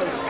Oh, you.